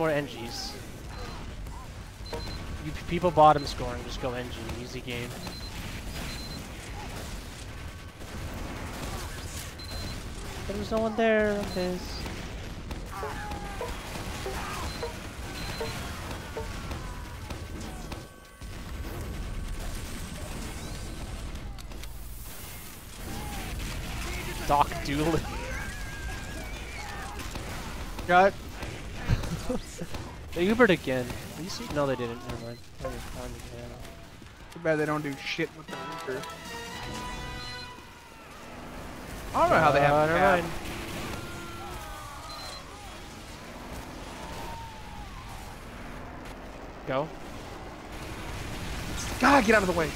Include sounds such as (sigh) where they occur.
more NGs. You people bottom scoring, just go NG, easy game. There's no one there this. Doc Doolin. Got (laughs) They Ubered again. No, they didn't. Never mind. They found it, yeah. Too bad they don't do shit with the Uber. I don't know how they have Uh, never mind. Go. God, get out of the way.